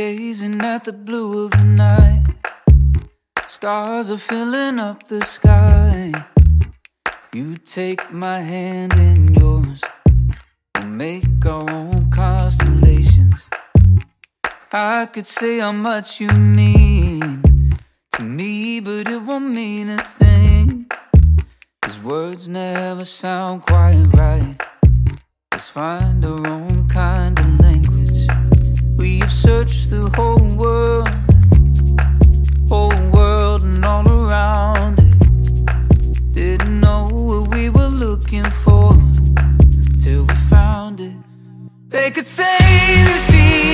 gazing at the blue of the night. Stars are filling up the sky. You take my hand in yours. We'll make our own constellations. I could say how much you mean to me, but it won't mean a thing. Cause words never sound quite right. the whole world, whole world and all around it. Didn't know what we were looking for till we found it. They could say the sea.